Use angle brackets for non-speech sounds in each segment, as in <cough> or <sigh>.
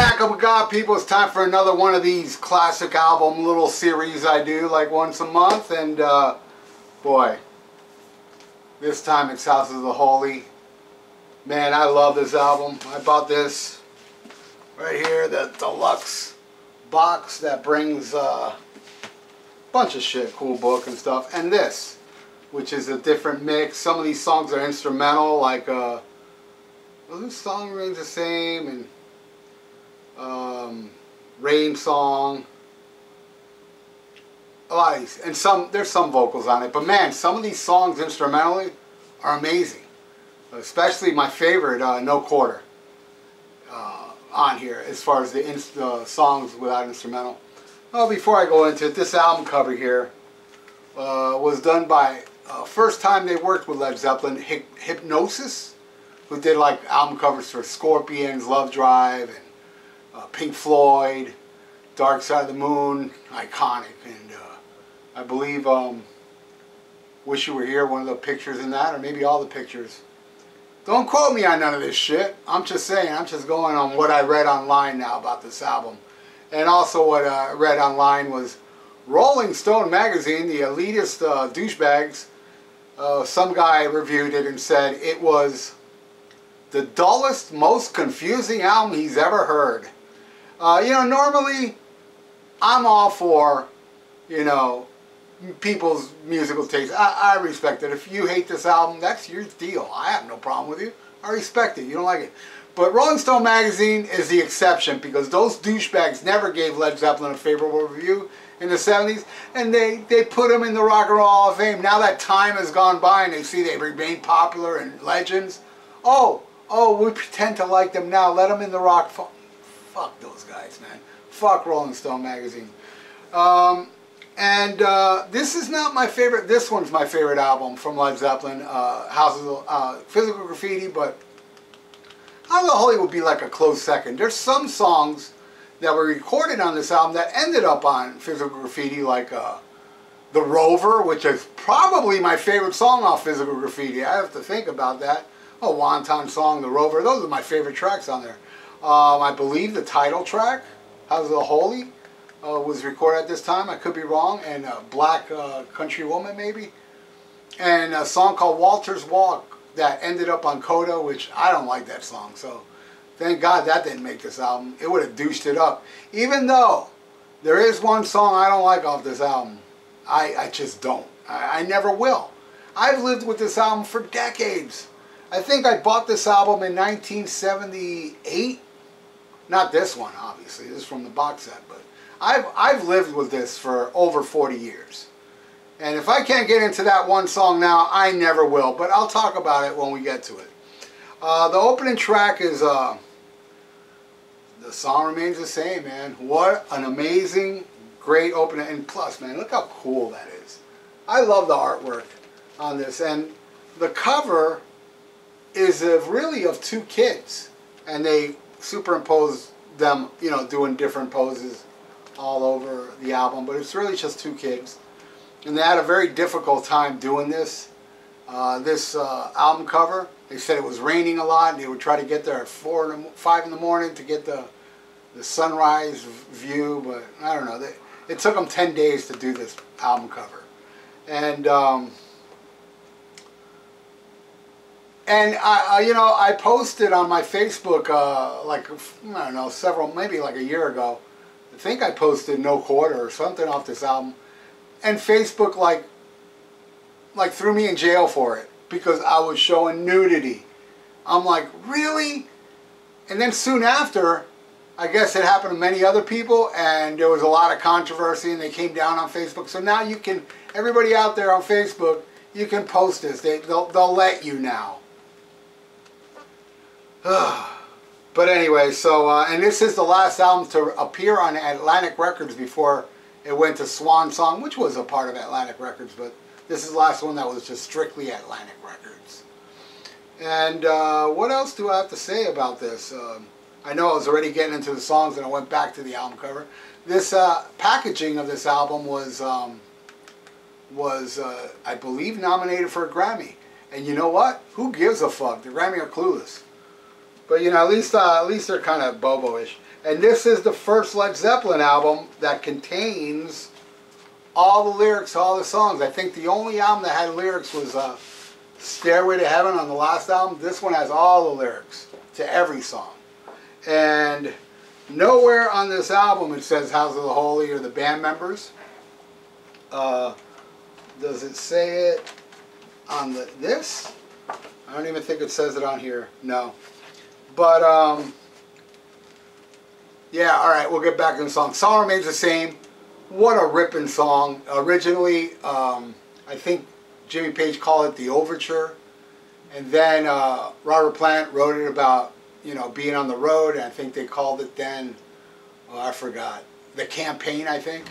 back up with God, people. It's time for another one of these classic album little series I do like once a month. And uh, boy, this time it's House of the Holy. Man, I love this album. I bought this right here, the deluxe box that brings uh, a bunch of shit, cool book and stuff. And this, which is a different mix. Some of these songs are instrumental, like uh, well, this song remains the same and Rain Song. These, and some there's some vocals on it, but man, some of these songs instrumentally are amazing. Especially my favorite, uh, No Quarter, uh, on here as far as the uh, songs without instrumental. Well, before I go into it, this album cover here uh, was done by uh, first time they worked with Led Zeppelin, Hipgnosis, who did like album covers for Scorpions, Love Drive, and uh, Pink Floyd, Dark Side of the Moon, iconic, and uh, I believe um, Wish You Were Here, one of the pictures in that, or maybe all the pictures. Don't quote me on none of this shit. I'm just saying, I'm just going on what I read online now about this album. And also what I read online was Rolling Stone magazine, the elitist uh, douchebags, uh, some guy reviewed it and said it was the dullest, most confusing album he's ever heard. Uh, you know, normally I'm all for, you know, people's musical taste. I, I respect it. If you hate this album, that's your deal. I have no problem with you. I respect it. You don't like it. But Rolling Stone magazine is the exception because those douchebags never gave Led Zeppelin a favorable review in the 70s and they, they put them in the Rock and Roll Hall of Fame. Now that time has gone by and they see they remain popular and legends. Oh, oh, we pretend to like them now. Let them in the rock fuck those guys, man. Fuck Rolling Stone magazine. Um, and uh, this is not my favorite. This one's my favorite album from Led Zeppelin, uh, House of uh, Physical Graffiti, but House of the Holy would be like a close second. There's some songs that were recorded on this album that ended up on Physical Graffiti, like uh, The Rover, which is probably my favorite song off Physical Graffiti. I have to think about that. Oh, Wanton Song, The Rover, those are my favorite tracks on there. Um, I believe the title track, The Holy, uh, was recorded at this time. I could be wrong. And a Black uh, Country Woman, maybe. And a song called Walter's Walk that ended up on Coda, which I don't like that song. So thank God that didn't make this album. It would have douched it up. Even though there is one song I don't like off this album. I, I just don't. I, I never will. I've lived with this album for decades. I think I bought this album in 1978 not this one, obviously. This is from the box set, but I've, I've lived with this for over 40 years. And if I can't get into that one song now, I never will. But I'll talk about it when we get to it. Uh, the opening track is, uh, the song remains the same, man. What an amazing, great opening. And plus, man, look how cool that is. I love the artwork on this. And the cover is of really of two kids. And they superimpose them, you know, doing different poses all over the album, but it's really just two kids. And they had a very difficult time doing this. Uh, this uh, album cover, they said it was raining a lot, and they would try to get there at four, in the, five in the morning to get the the sunrise view. But I don't know. They, it took them ten days to do this album cover, and um, and I, you know, I posted on my Facebook, uh, like, I don't know, several, maybe like a year ago. I think I posted No Quarter or something off this album. And Facebook, like, like threw me in jail for it because I was showing nudity. I'm like, really? And then soon after, I guess it happened to many other people and there was a lot of controversy and they came down on Facebook. So now you can, everybody out there on Facebook, you can post this. They, they'll, they'll let you now. <sighs> but anyway, so, uh, and this is the last album to appear on Atlantic Records before it went to Swan Song, which was a part of Atlantic Records, but this is the last one that was just strictly Atlantic Records. And uh, what else do I have to say about this? Um, I know I was already getting into the songs and I went back to the album cover. This uh, packaging of this album was, um, was uh, I believe, nominated for a Grammy. And you know what? Who gives a fuck? The Grammy are clueless. But you know, at least uh, at least they're kind of bobo-ish. And this is the first Led Zeppelin album that contains all the lyrics all the songs. I think the only album that had lyrics was uh, Stairway to Heaven on the last album. This one has all the lyrics to every song. And nowhere on this album it says House of the Holy or the band members. Uh, does it say it on the this? I don't even think it says it on here. No. But, um, yeah, all right, we'll get back to the song. Song remains the same. What a ripping song. Originally, um, I think Jimmy Page called it the Overture. And then uh, Robert Plant wrote it about, you know, being on the road. And I think they called it then, oh, I forgot, the campaign, I think.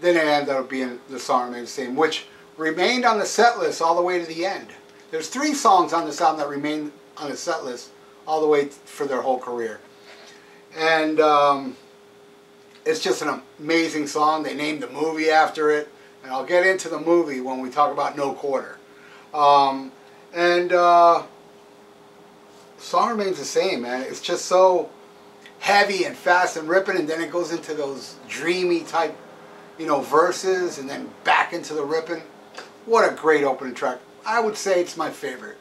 Then it ended up being the song remains the same, which remained on the set list all the way to the end. There's three songs on this album that remain on the set list all the way for their whole career. And um, it's just an amazing song. They named the movie after it. And I'll get into the movie when we talk about No Quarter. Um, and uh, song remains the same, man. It's just so heavy and fast and ripping, and then it goes into those dreamy type, you know, verses, and then back into the ripping. What a great opening track. I would say it's my favorite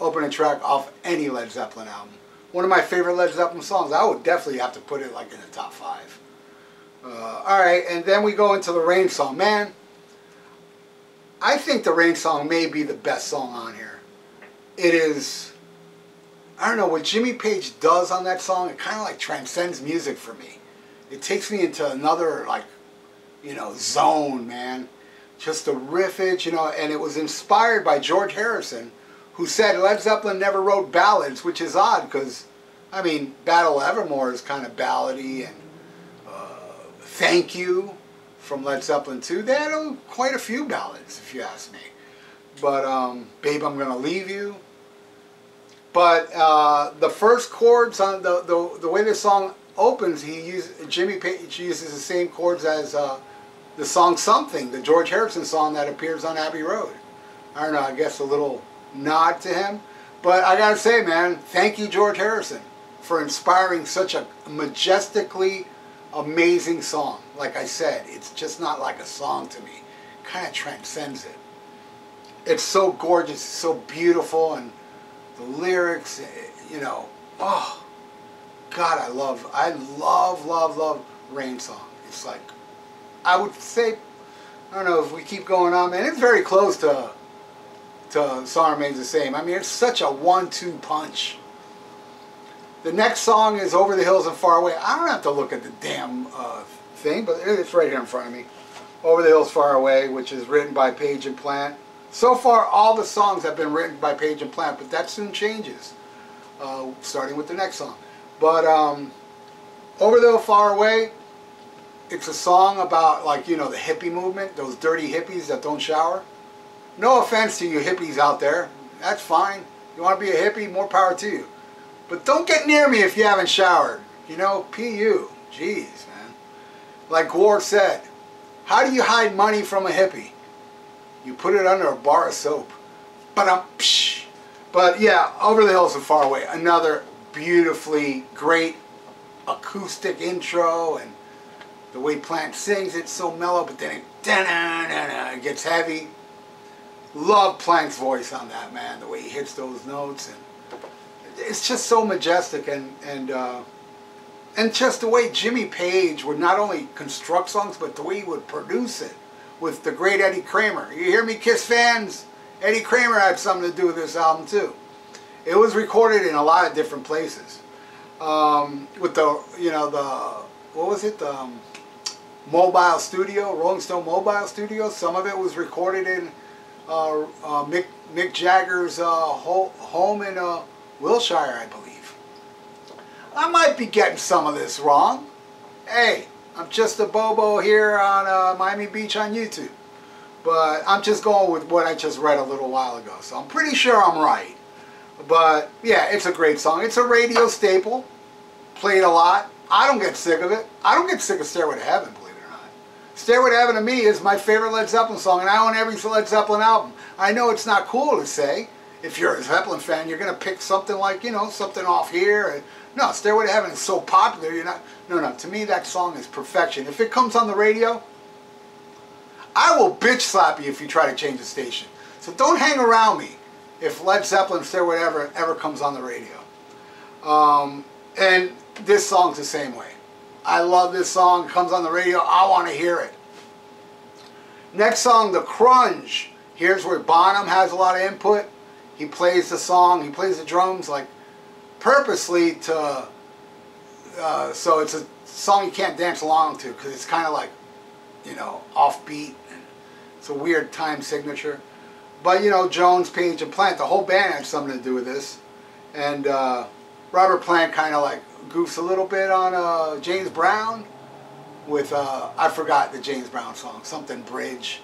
opening track off any Led Zeppelin album. One of my favorite Led Zeppelin songs. I would definitely have to put it like in the top five. Uh, all right, and then we go into the Rain song. Man, I think the Rain song may be the best song on here. It is, I don't know, what Jimmy Page does on that song, it kind of like transcends music for me. It takes me into another, like, you know, zone, man. Just the riffage, you know, and it was inspired by George Harrison, who said Led Zeppelin never wrote ballads, which is odd because, I mean, Battle Evermore is kind of ballady and uh, Thank You from Led Zeppelin 2. They had uh, quite a few ballads, if you ask me. But um, Babe, I'm Gonna Leave You. But uh, the first chords on the, the the way this song opens, he uses Jimmy Page uses the same chords as uh, the song Something, the George Harrison song that appears on Abbey Road. I don't know, I guess a little nod to him. But I gotta say, man, thank you, George Harrison, for inspiring such a majestically amazing song. Like I said, it's just not like a song to me. Kind of transcends it. It's so gorgeous, so beautiful, and the lyrics, eh, you know, oh, God, I love, I love, love, love Rain Song. It's like, I would say, I don't know if we keep going on, man, it's very close to to Song Remains the Same. I mean, it's such a one-two punch. The next song is Over the Hills and Far Away. I don't have to look at the damn uh, thing, but it's right here in front of me. Over the Hills, Far Away, which is written by Page and Plant. So far, all the songs have been written by Page and Plant, but that soon changes, uh, starting with the next song. But um, Over the Hill, Far Away, it's a song about, like, you know, the hippie movement, those dirty hippies that don't shower. No offense to you hippies out there. That's fine. You want to be a hippie, more power to you. But don't get near me if you haven't showered. You know, P.U. Jeez, man. Like Gore said, how do you hide money from a hippie? You put it under a bar of soap. But um. But yeah, Over the Hills and Far Away. Another beautifully great acoustic intro and the way Plant sings, it's so mellow, but then it, it gets heavy. Love Plant's voice on that, man. The way he hits those notes. and It's just so majestic and, and, uh, and just the way Jimmy Page would not only construct songs, but the way he would produce it with the great Eddie Kramer. You hear me, Kiss fans? Eddie Kramer had something to do with this album, too. It was recorded in a lot of different places. Um, with the, you know, the, what was it? The um, Mobile Studio, Rolling Stone Mobile Studio. Some of it was recorded in Uh, uh, Mick, Mick Jagger's uh, home in uh, Wilshire, I believe. I might be getting some of this wrong. Hey, I'm just a bobo here on Miami Beach on YouTube. But I'm just going with what I just read a little while ago. So I'm pretty sure I'm right. But yeah, it's a great song. It's a radio staple. Played a lot. I don't get sick of it. I don't get sick of Stairway to Heaven, Stairway to Heaven to me is my favorite Led Zeppelin song, and I own every Led Zeppelin album. I know it's not cool to say. If you're a Zeppelin fan, you're going to pick something like, you know, something off here, No, Stairway to Heaven is so popular. You're not. No, no. To me, that song is perfection. If it comes on the radio, I will bitch slap you if you try to change the station. So don't hang around me if Led Zeppelin Stairway to Heaven ever comes on the radio. Um, and this song's the same way. I love this song. Comes on the radio. I want to hear it. Next song, The Crunge. Here's where Bonham has a lot of input. He plays the song. He plays the drums like purposely to. Uh, so it's a song you can't dance along to because it's kind of like, you know, offbeat. It's a weird time signature. But you know, Jones, Page, and Plant, the whole band had something to do with this. And uh, Robert Plant kind of like goofs a little bit on uh, James Brown with, uh, I forgot the James Brown song, something Bridge,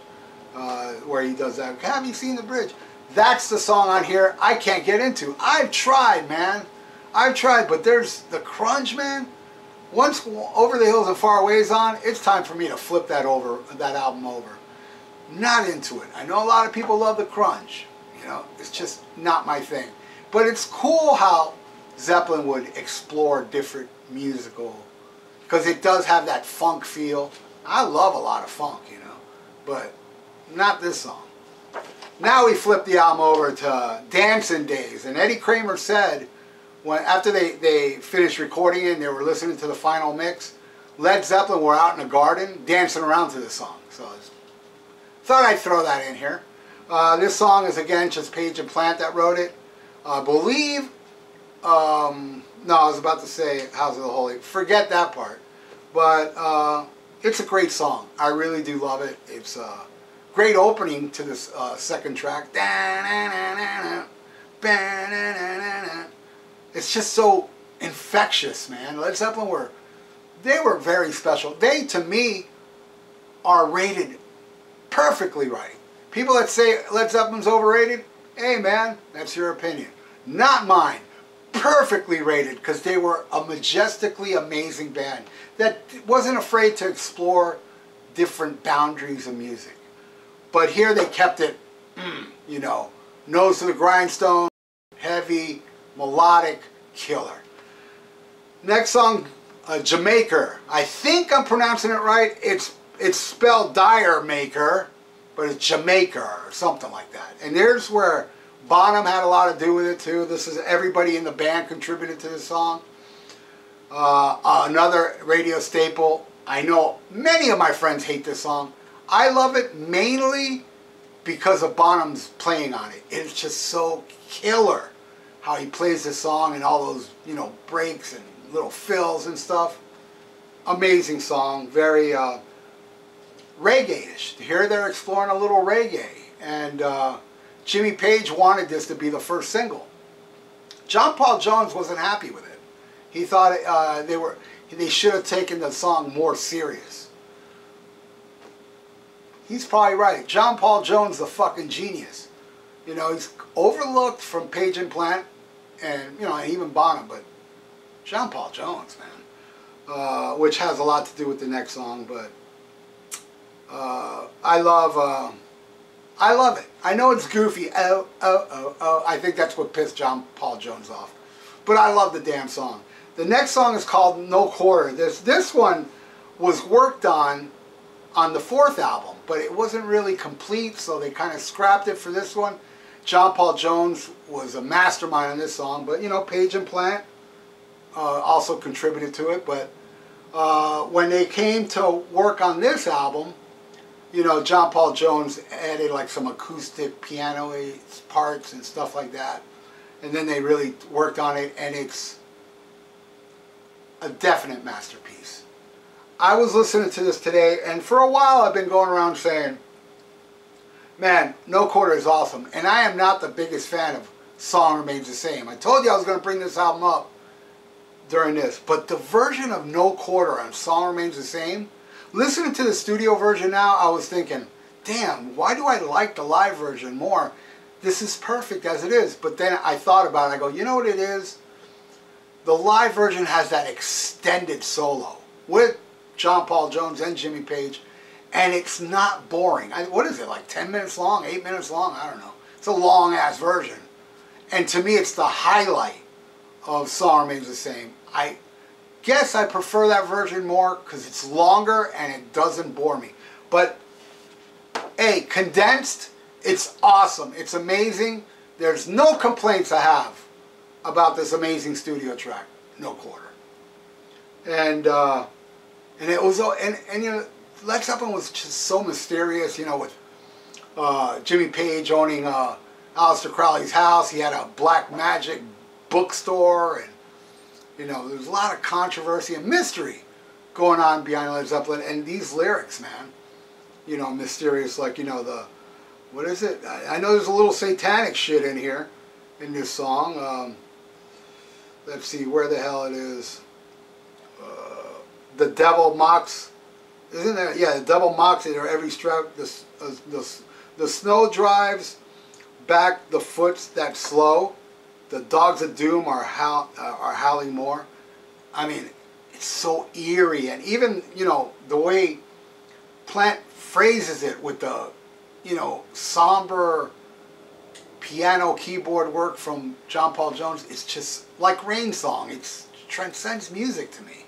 uh, where he does that. Have you seen the bridge? That's the song on here I can't get into. I've tried, man. I've tried, but there's the crunge, man. Once Over the Hills and Far Away is on, it's time for me to flip that over, that album over. Not into it. I know a lot of people love the crunge. You know, it's just not my thing. But it's cool how Zeppelin would explore different musical, because it does have that funk feel. I love a lot of funk, you know, but not this song. Now we flip the album over to Dancing Days, and Eddie Kramer said, when after they, they finished recording it and they were listening to the final mix, Led Zeppelin were out in the garden dancing around to this song. So I thought I'd throw that in here. Uh, this song is again just Page and Plant that wrote it. I believe um, no, I was about to say House of the Holy. Forget that part. But uh, it's a great song. I really do love it. It's a great opening to this uh, second track. It's just so infectious, man. Led Zeppelin were, they were very special. They, to me, are rated perfectly right. People that say Led Zeppelin's overrated, hey man, that's your opinion. Not mine perfectly rated because they were a majestically amazing band that wasn't afraid to explore different boundaries of music. But here they kept it, <clears throat> you know, nose to the grindstone, heavy, melodic, killer. Next song, uh, Jamaica. I think I'm pronouncing it right. It's it's spelled D'yer Mak'er, but it's Jamaica or something like that. And there's where Bonham had a lot to do with it too. This is everybody in the band contributed to the song. Uh, another radio staple. I know many of my friends hate this song. I love it mainly because of Bonham's playing on it. It's just so killer how he plays this song and all those, you know, breaks and little fills and stuff. Amazing song, very uh, reggae-ish. Here they're exploring a little reggae. And uh, Jimmy Page wanted this to be the first single. John Paul Jones wasn't happy with it. He thought uh, they were they should have taken the song more serious. He's probably right. John Paul Jones, the fucking genius. You know, he's overlooked from Page and Plant, and you know, even Bonham, but John Paul Jones, man, uh, which has a lot to do with the next song. But uh, I love. I love it. I know it's goofy. Oh, oh, oh, oh. I think that's what pissed John Paul Jones off. But I love the damn song. The next song is called No Quarter. This, this one was worked on on the fourth album, but it wasn't really complete, so they kind of scrapped it for this one. John Paul Jones was a mastermind on this song, but you know, Page and Plant uh, also contributed to it. But uh, when they came to work on this album, you know, John Paul Jones added like some acoustic piano parts and stuff like that. And then they really worked on it and it's a definite masterpiece. I was listening to this today and for a while I've been going around saying, man, No Quarter is awesome. And I am not the biggest fan of Song Remains the Same. I told you I was going to bring this album up during this. But the version of No Quarter on Song Remains the Same Listening to the studio version now, I was thinking, damn, why do I like the live version more? This is perfect as it is. But then I thought about it. I go, you know what it is? The live version has that extended solo with John Paul Jones and Jimmy Page. And it's not boring. I, what is it, like 10 minutes long, 8 minutes long? I don't know. It's a long ass version. And to me, it's the highlight of Song Remains the Same. I guess I prefer that version more because it's longer and it doesn't bore me. But, hey, condensed, it's awesome. It's amazing. There's no complaints I have about this amazing studio track, No Quarter. And, uh, and it was, and, and you know, Led Zeppelin was just so mysterious, you know, with uh, Jimmy Page owning uh, Aleister Crowley's house. He had a black magic bookstore, and you know, there's a lot of controversy and mystery going on behind Led Zeppelin. And these lyrics, man, you know, mysterious, like you know the, what is it? I, I know there's a little satanic shit in here, in this song. Um, let's see where the hell it is. Uh, the devil mocks. Isn't there? Yeah, the devil mocks it or every step. The, uh, the, the snow drives back the foots that slow. The dogs of doom are howl, uh, are howling more. I mean, it's so eerie, and even you know the way Plant phrases it with the you know somber piano keyboard work from John Paul Jones. It's just like Rain Song. It transcends music to me.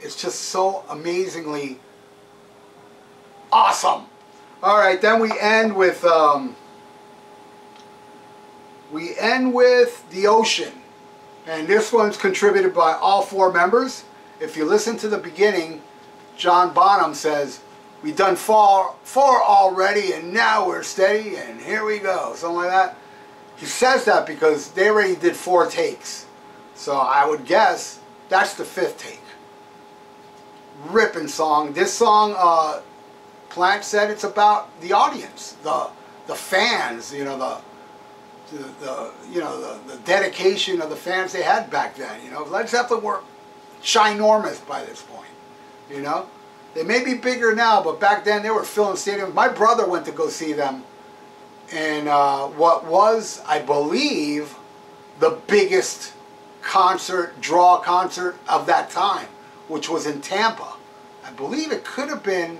It's just so amazingly awesome. All right, then we end with um, we end with The Ocean. And this one's contributed by all four members. If you listen to the beginning, John Bonham says, We've done four, four already and now we're steady and here we go. Something like that. He says that because they already did four takes. So I would guess that's the fifth take. Ripping song. This song, uh, Plant said it's about the audience, the the fans, you know, the the, you know the, the dedication of the fans they had back then. You know, Led Zeppelin were ginormous by this point. You know, they may be bigger now, but back then they were filling stadiums. My brother went to go see them in uh, what was, I believe, the biggest concert draw concert of that time, which was in Tampa. I believe it could have been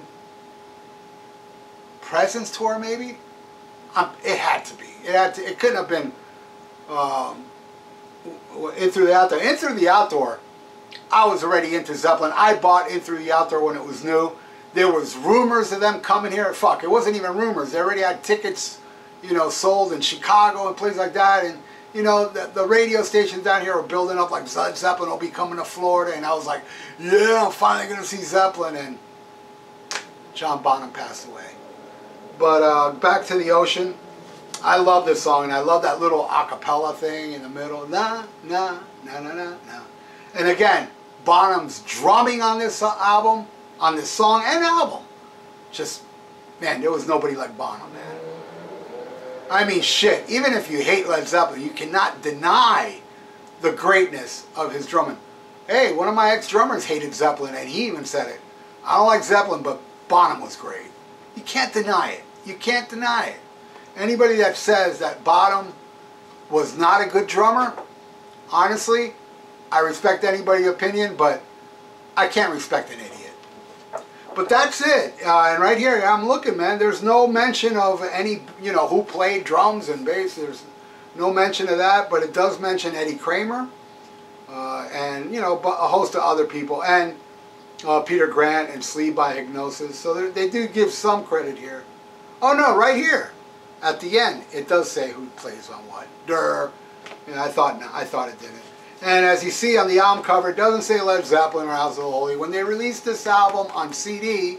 Presence Tour, maybe. Um, it had to be. It had to, It couldn't have been um, in through the outdoor. In through the outdoor, I was already into Zeppelin. I bought in through the outdoor when it was new. There was rumors of them coming here. Fuck, it wasn't even rumors. They already had tickets, you know, sold in Chicago and places like that. And you know, the, the radio stations down here were building up like Zeppelin will be coming to Florida. And I was like, yeah, I'm finally going to see Zeppelin. And John Bonham passed away. But uh, back to the ocean. I love this song, and I love that little acapella thing in the middle. Na, na, na, na, na, na. And again, Bonham's drumming on this album, on this song and album. Just, man, there was nobody like Bonham, man. I mean, shit, even if you hate Led Zeppelin, you cannot deny the greatness of his drumming. Hey, one of my ex-drummers hated Zeppelin, and he even said it. I don't like Zeppelin, but Bonham was great. You can't deny it. You can't deny it. Anybody that says that Bonham was not a good drummer, honestly, I respect anybody's opinion, but I can't respect an idiot. But that's it. Uh, and right here, I'm looking, man. There's no mention of any, you know, who played drums and bass. There's no mention of that, but it does mention Eddie Kramer uh, and, you know, a host of other people. And uh, Peter Grant and Sleep by Hipgnosis. So they do give some credit here. Oh, no, right here at the end, it does say who plays on what. Durr. And I thought I thought it didn't. And as you see on the album cover, it doesn't say Led Zeppelin or House of the Holy. When they released this album on CD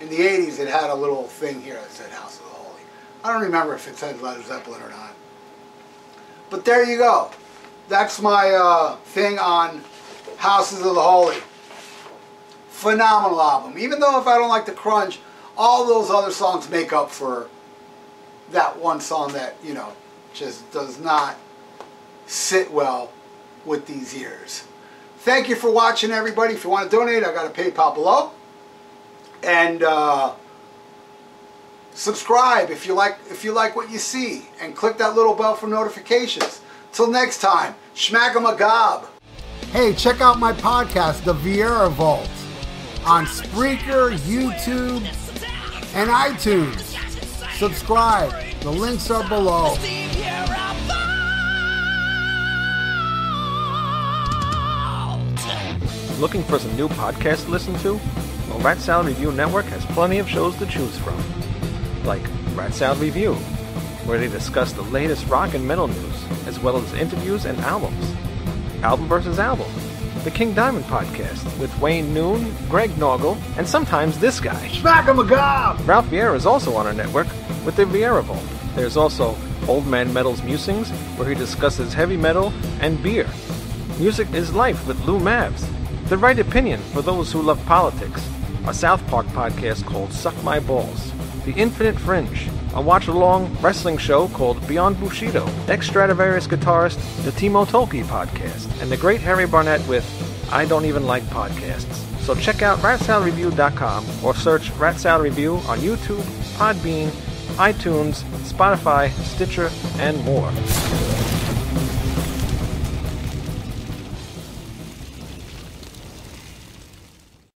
in the 80s, it had a little thing here that said House of the Holy. I don't remember if it said Led Zeppelin or not. But there you go. That's my uh, thing on Houses of the Holy. Phenomenal album. Even though if I don't like the crunge, all those other songs make up for that one song that, you know, just does not sit well with these ears. Thank you for watching, everybody. If you want to donate, I got a PayPal below. And uh, subscribe if you like if you like what you see, and click that little bell for notifications. Till next time, schmack'em Hey, check out my podcast, The Viera Vault, on Spreaker, YouTube, and iTunes. Subscribe. The links are below. Looking for some new podcasts to listen to? Well, Rat Salad Review Network has plenty of shows to choose from. Like Rat Salad Review, where they discuss the latest rock and metal news, as well as interviews and albums. Album versus Album, the King Diamond Podcast, with Wayne Noon, Greg Noggle, and sometimes this guy. Smack 'em a gob! Ralph Viera is also on our network with the Viera Vault. There's also Old Man Metal's Musings, where he discusses heavy metal and beer. Music is Life with Lou Mavs. The Right Opinion for those who love politics. A South Park podcast called Suck My Balls. The Infinite Fringe. A watch along wrestling show called Beyond Bushido. Ex Stratovarius guitarist, the Timo Tolkki podcast. And the great Harry Barnett with I Don't Even Like Podcasts. So check out ratsaladreview.com or search Rat Salad Review on YouTube, Podbean, iTunes, Spotify, Stitcher, and more.